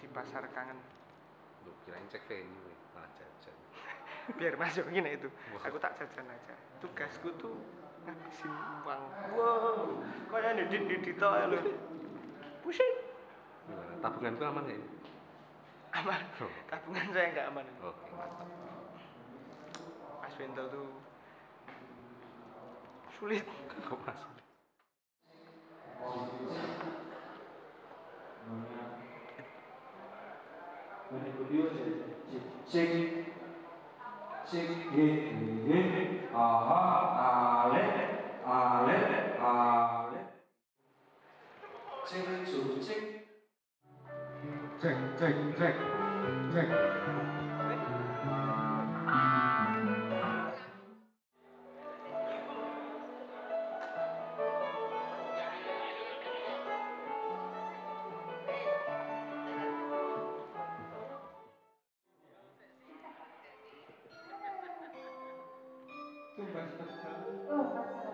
di pasar kangen Lu kirain cek venue ya, malah jajan. biar masuk gini itu Wah. aku tak jajan aja tugasku tuh ngabisin uang wow kayak didit didit aja lo pusing Gimana? Tabunganku aman ya? ini? aman Oh, tabungan saya nggak aman Oke, mantap. Mas Wento tuh sulit Kok masuk? Sing sing he he aha ale ale ale cek cek cek cek cek cek cek Oh, pasar. Wah,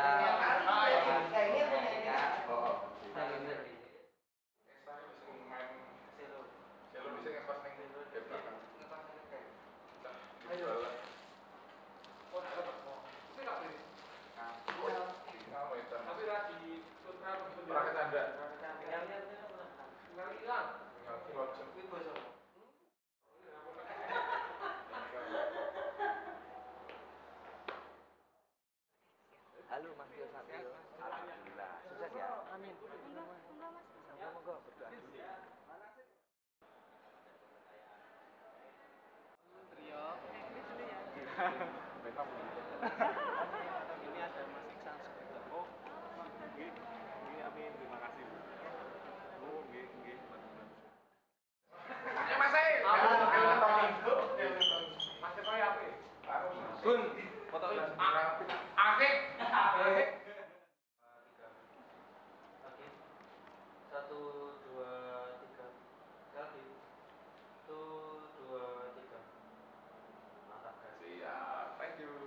ini ada Mas Iksan sebentar oh nggih amin terima kasih oh nggih nggih Ya Mas e. Mas Eko ya ape? Gun, foto Akik. Akik. Satu, dua, tiga. Lagi. Satu, dua, tiga. Mantap guys. Siap, thank you.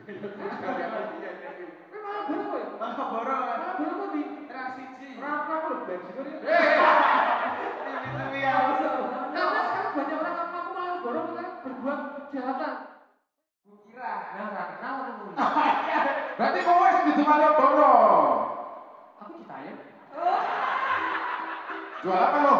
Karena sekarang banyak orang yang mengaku Malioboro kan berbuat kejahatan. Kira. Nah, nggak kenal. Berarti kowe sing di Malioboro. Aku citayam. Jual apa lo?